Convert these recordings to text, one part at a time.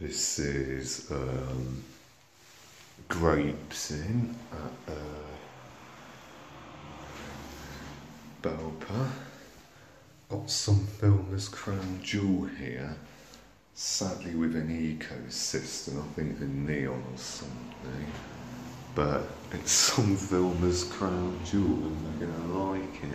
This is um, grapes in at uh. Got some Filmer's Crown Jewel here. Sadly, with an ecosystem, I think the neon or something. But it's some Filmer's Crown Jewel, and they're gonna like it.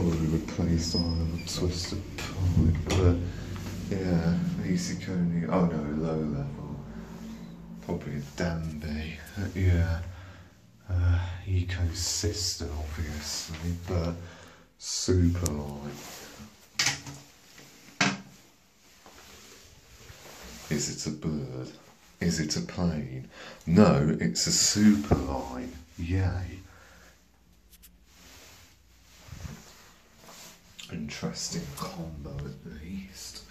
Probably replaced Iron Twisted Pipe, but yeah, easy Coney. Oh no, low level. Probably a Danby. Yeah. Uh, ecosystem, obviously, but Supaline. Is it a bird? Is it a plane? No, it's a Supaline. Yay. Interesting combo at least.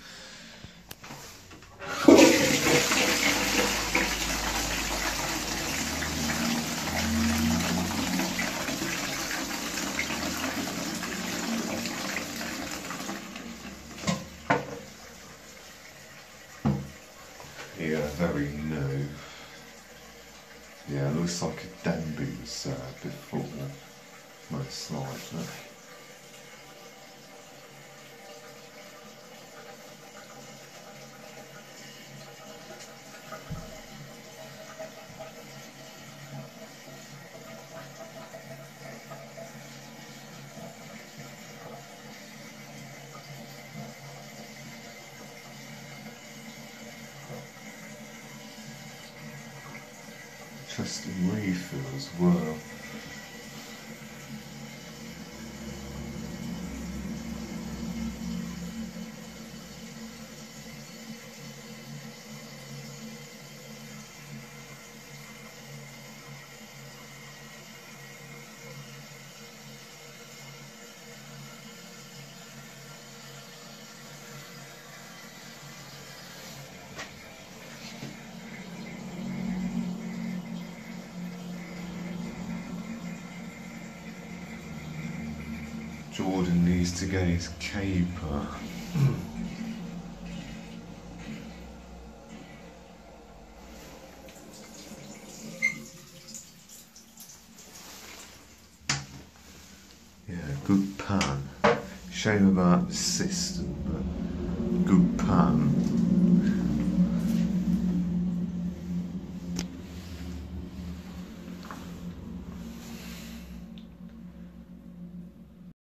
Yeah, very new. Yeah, looks like a Denby there uh, before, most likely. Interesting refill as Jordan needs to get his caper. yeah, good pan. Shame about the system, but good pan.